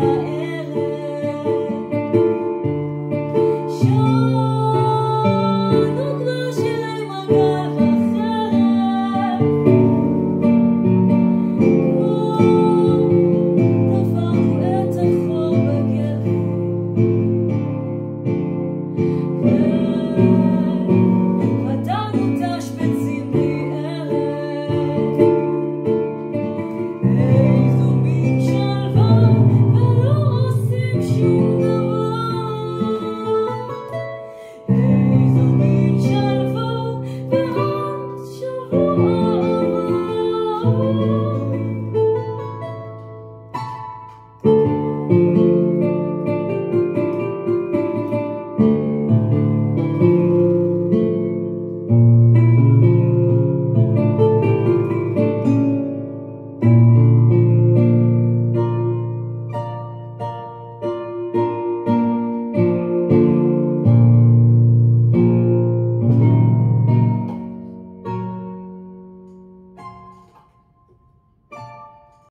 Yeah.